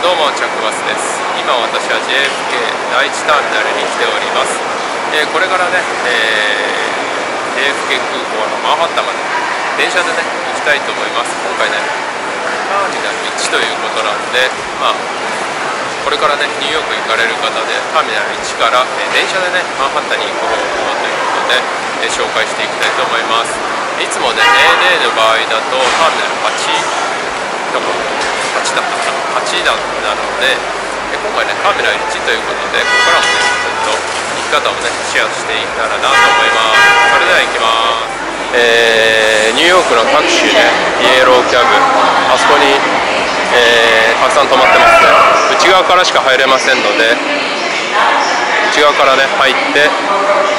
どうもチャックバスです。今私は JFK 第1ターミナルに来ております、えー、これからね、えー、JFK 空港のマンハッタンまで電車でね行きたいと思います。今回ねターミナル1ということなんでまあこれからねニューヨーク行かれる方でターミナル1から、えー、電車でねマンハッタンに行く方法ということで、え紹介していきたいと思います。いつもね AA の場合だとターミナル8かな8段なので今回ねカメラ1ということでここからもねちょっと生き方をねシェアしていけたらなと思います。それでは行きます。えー、ニューヨークのタクシーねイエローキャブ。あそこに、えー、たくさん止まってますね。内側からしか入れませんので内側からね入って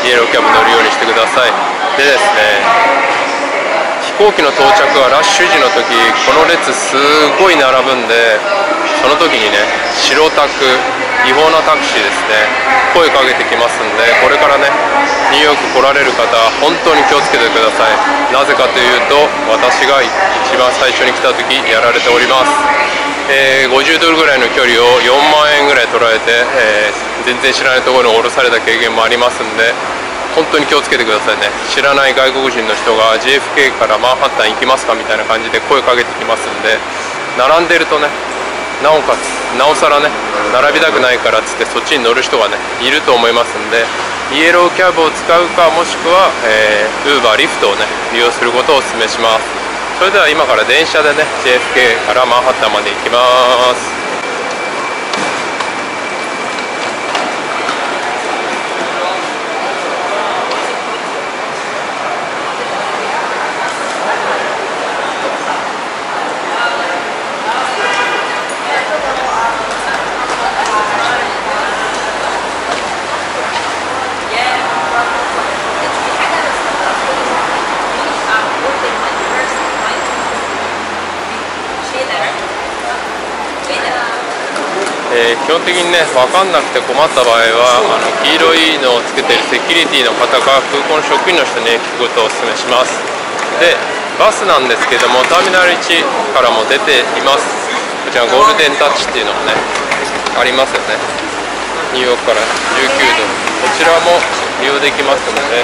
イエローキャブ乗るようにしてください。でですね飛行機の到着はラッシュ時の時この列すごい並ぶんでその時にね白タク違法なタクシーですね。声かけてきますんでこれからねニューヨーク来られる方本当に気をつけてください。なぜかというと私が一番最初に来た時やられております、えー、50ドルぐらいの距離を4万円ぐらい取られて、えー、全然知らないところに降ろされた経験もありますんで本当に気をつけてくださいね。知らない外国人の人が JFK からマンハッタン行きますかみたいな感じで声かけてきますんで並んでるとねなおかつなおさらね並びたくないからっつってそっちに乗る人がねいると思いますんでイエローキャブを使うかもしくは、えー、Uber リフトをね利用することをお勧めします。それでは今から電車でね JFK からマンハッタンまで行きます的にね分かんなくて困った場合はあの黄色いのをつけてるセキュリティの方か空港の職員の人に聞くことをお勧めします。でバスなんですけどもターミナル1からも出ています。こちらゴールデンタッチっていうのもねありますよね。ニューヨークから。19度。こちらも利用できますので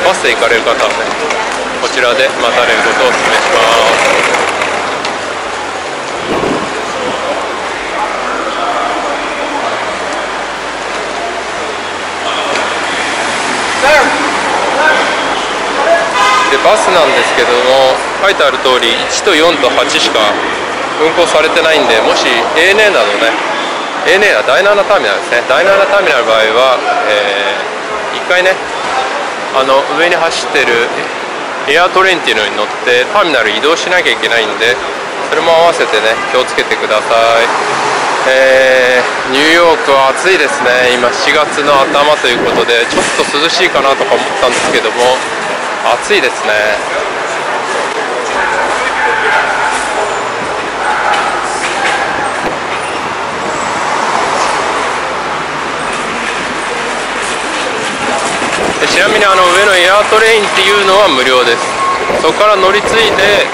バスで行かれる方はねこちらで待たれることをお勧めしますでバスなんですけども書いてある通り1と4と8しか運行されてないんでもし ANA などね ANA は第7ターミナルですね。第7ターミナルの場合は、えー、1回ねあの上に走ってるエアトレインっていうのに乗ってターミナル移動しなきゃいけないんでそれも合わせてね気をつけてください。えー、ニューヨークは暑いですね。今4月の頭ということでちょっと涼しいかなとか思ったんですけども暑いですね。ちなみにあの上のエアートレインっていうのは無料です。そこから乗り継いで、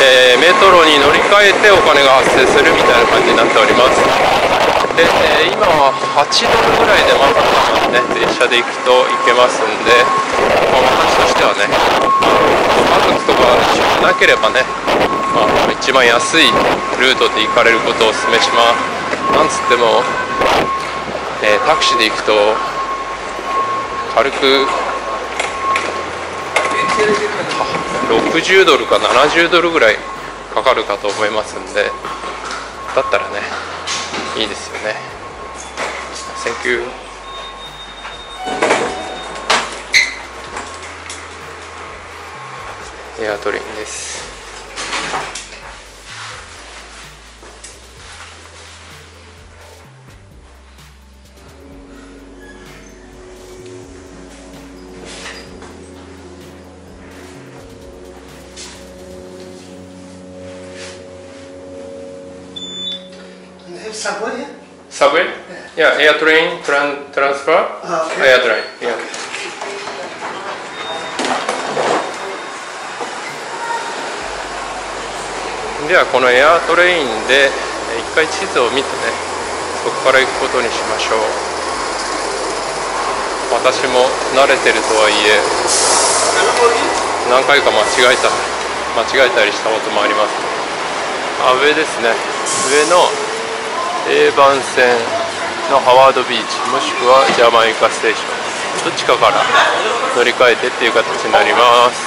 えー、メトロに乗り換えてお金が発生するみたいな感じになっております。で、えー、今は8ドルぐらいでマンハッタンまでね電車で行くと行けますんで、まあ、私としてはね家族とかなければね、まあ、一番安いルートで行かれることをお勧めします。なんつっても、えー、タクシーで行くと軽く60ドルか70ドルぐらいかかるかと思いますんでだったらねいいですよね。Thank you. エアトリンです。Subway? Subway? Yeah, air train tran transfer. Uh, okay. Air train. Yeah. Okay. ではこのエアトレインで1回地図を見てねそこから行くことにしましょう私も慣れてるとはいえ何回か間違えた間違えたりしたこともありますあ上ですね上の A 番線のハワードビーチもしくはジャマイカステーションどっちかから乗り換えてっていう形になります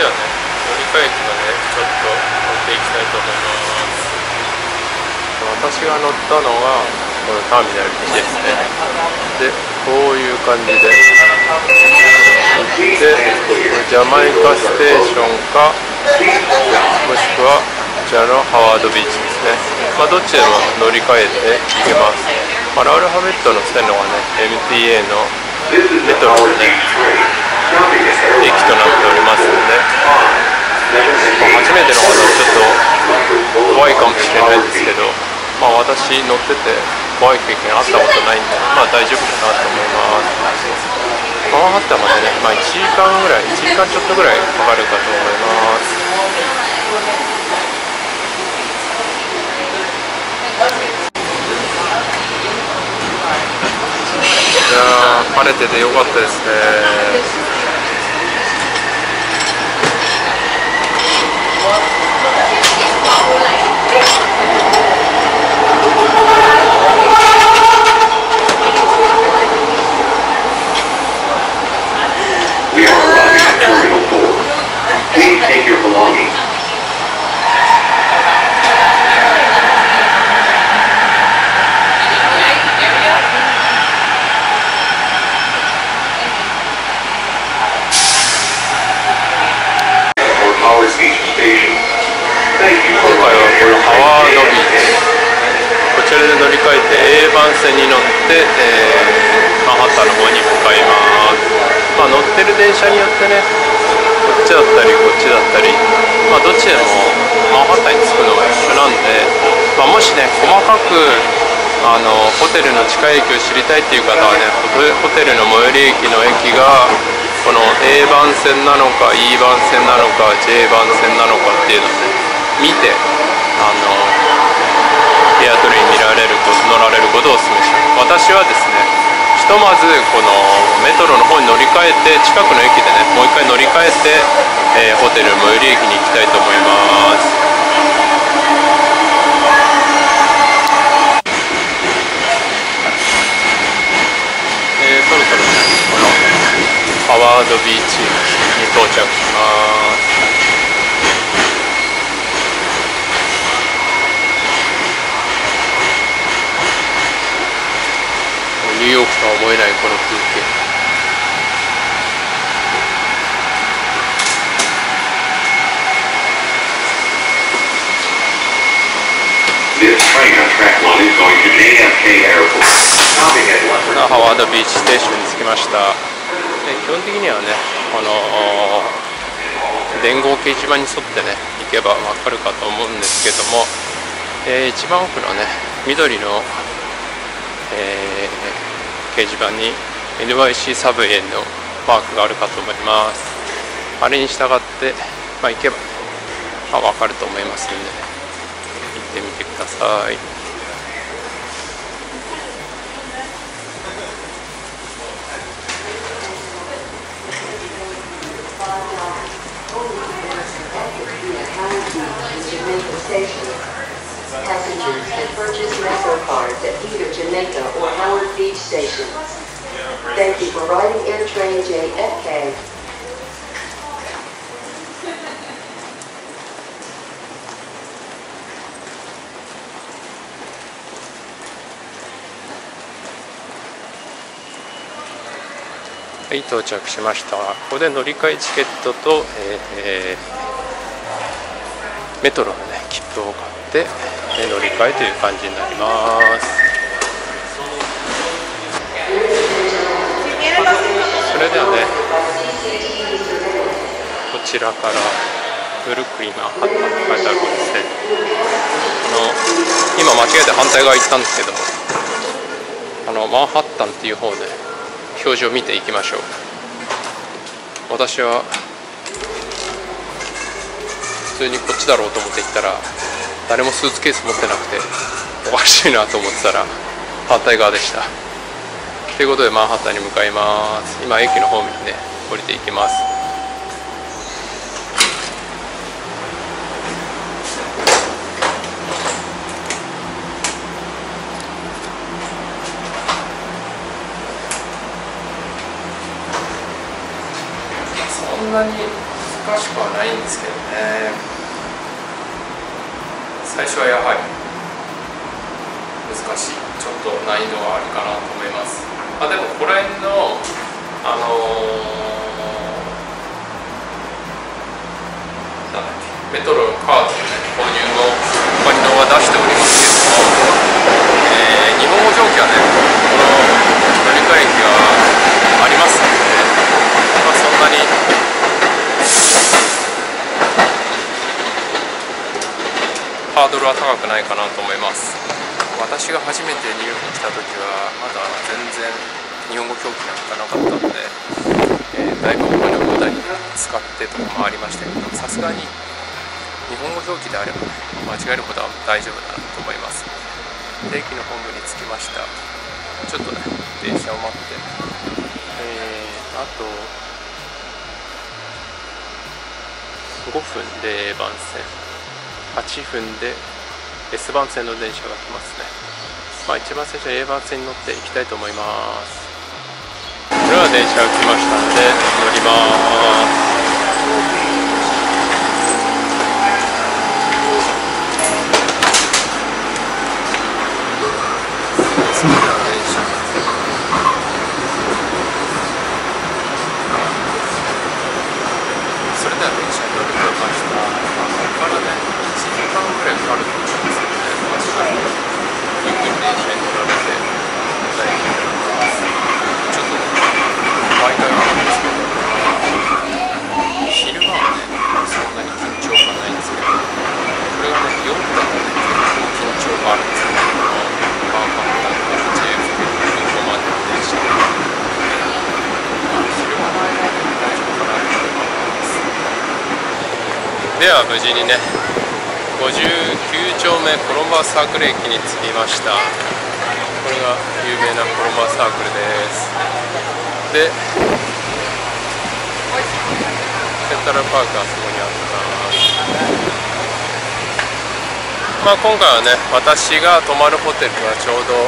ではね乗り換え駅までちょっと乗っていきたいと思います。私が乗ったのがこのターミナル1ですね。でこういう感じで。行ってジャマイカステーションかもしくはこちらのハワードビーチですね、まあ、どっちでも乗り換えて行けます、まあ、アルファベットの線路がね MTA の is the Metro Howard ね駅となっておりますので、まあ、初めての方はちょっと怖いかもしれないんですけど、まあ、私乗ってて怖い経験あったことないんで、まあ、大丈夫かなと思います。マンハッタンまでね、まあ、1時間ぐらい1時間ちょっとぐらいかかるかと思います。いやー晴れててよかったですね。Thank you. の方に向かいます、まあ、乗ってる電車によってねこっちだったりこっちだったり、まあ、どっちでもマンハッタンに着くのが一緒なんで、まあ、もしね細かくあのホテルの近い駅を知りたいっていう方はねホテルの最寄り駅の駅がこの A 番線なのか E 番線なのか J 番線なのかっていうのをね見てあのエアトレイン見られること乗られることをお勧めします。私はですねとまずこのメトロの方に乗り換えて近くの駅でねもう一回乗り換えて、えーホテル最寄り駅に行きたいと思います。えーそろそろこのハワードビーチに到着します。ニューヨークとは思えないこの風景。This train on track 1 is going to JFK Airport. Stopping at Leopard ハワードビーチステーションに着きました。で基本的にはねこの電号掲示板に沿ってね行けば分かるかと思うんですけども、えー一番奥のね緑の、えー掲示板に NYC サブウェイのマークがあるかと思いますあれに従って、まあ、行けば、まあ、分かると思いますんで行ってみてください Jamaica Station. Passengers can purchase Metro cards at either Jamaica or Howard Beach Station. Thank you for riding Air Train JFK. はい、到着しました。ここで乗り換えチケットと、えー、メトロの、ね、切符を買って乗り換えという感じになります。それではねこちらからブルックリンマンハッタンって書いてあるんですねあの今間違えて反対側行ったんですけどあのマンハッタンっていう方で表示を見ていきましょう。私は普通にこっちだろうと思って行ったら誰もスーツケース持ってなくておかしいなと思ってたら反対側でした。ということでマンハッタンに向かいます。今駅のホームにね降りていきます。そんなに難しくはないんですけどね。最初はやはり難しいちょっと難易度はあるかなと思います。あでもここら辺のあのーなんだっけメトロのカードの、ね、購入の他に動画出しておりますけども、えー日本語表記はねこの乗り換え駅がありますので、まあ、そんなにハードルは高くないかなと思います私が初めてニューヨークに来た時はまだ全然日本語表記なんかなかったので、えーだいぶお金を無駄に使ってとかもありましたけどさすがに日本語表記であれば、ね、間違えることは大丈夫だなと思います。で駅の本部に着きました。ちょっとね電車を待って。えー、あと5分で A 番線。8分で S 番線の電車が来ますね。まあ一番最初に A 番線に乗っていきたいと思います。これは電車が来ましたので乗りますそれでは電車それでは電車に乗り込みましたここからね1時間ぐらいかかると思うんですけどね確かにゆっくり電車に乗られて大丈夫ですちょっと毎回なんですけど昼間はねそんなに緊張感ないんですけどこれがね夜だとね結構緊張があるんですけどマンハッタンから JFK 空港までの電車昼間の間はね大丈夫かなと思いますでは無事にね59丁目コロンバスサークル駅に着きました。これが有名なコロンバスサークルです。でセントラルパークはそこにあったまあ今回はね私が泊まるホテルはちょうど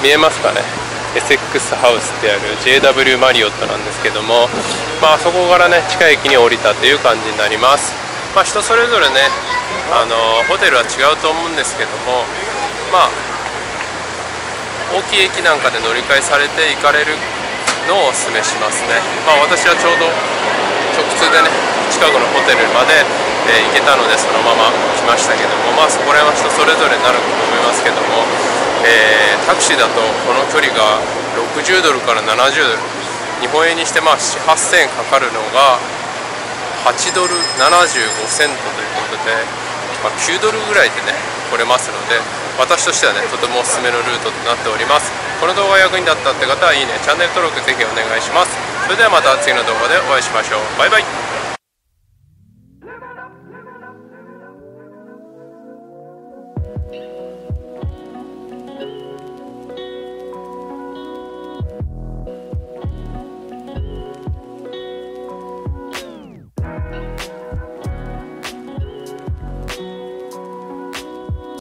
見えますかね。エセックスハウスってある JW マリオットなんですけどもまあそこからね近い駅に降りたという感じになります。まあ人それぞれねあのホテルは違うと思うんですけどもまあ大きい駅なんかで乗り換えされて行かれるのをお勧めしますね。まあ私はちょうど直通でね近くのホテルまで、えー行けたのでそのまま来ましたけどもまあそこら辺は人それぞれになると思いますけども、えータクシーだとこの距離が60ドルから70ドル。日本円にしてまあ7 8000円かかるのが8ドル75セントということで、まあ、9ドルぐらいでね来れますので私としてはねとてもおすすめのルートとなっております。この動画が役に立ったって方はいいねチャンネル登録ぜひお願いします。それではまた次の動画でお会いしましょう。バイバイ。